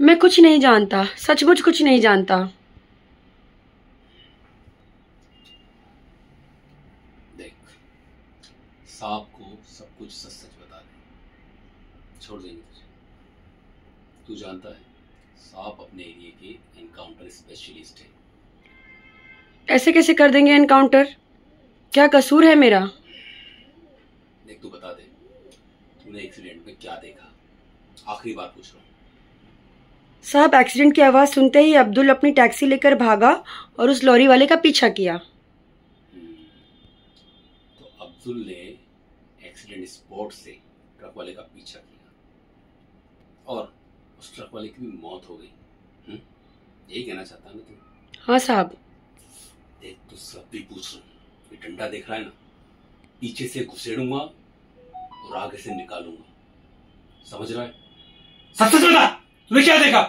मैं कुछ नहीं जानता सचमुच कुछ नहीं जानता। देख सांप को सब कुछ सच सच बता दे। छोड़ देंगे तुझे। तू जानता है सांप अपने एरिया के एनकाउंटर स्पेशलिस्ट है। ऐसे कैसे कर देंगे एनकाउंटर क्या कसूर है मेरा? देख तू बता दे तूने एक्सीडेंट में क्या देखा? आखिरी बार पूछ रहा हूँ। साहब एक्सीडेंट की आवाज़ सुनते ही अब्दुल अपनी टैक्सी लेकर भागा और उस लॉरी वाले का पीछा किया। तो अब्दुल ने एक्सीडेंट स्पॉट से ट्रक वाले का पीछा किया और उस ट्रक वाले की भी मौत हो गई। हम्म, यही कहना चाहता ना तू हाँ साहब। देख तू सब भी पूछ रहा हूँ ये डंडा देख रहा है ना? पीछे से घुसेड़ूँगा और आगे से निकालूँगा। समझ रहा है? सबसे बता तूने क्या देखा?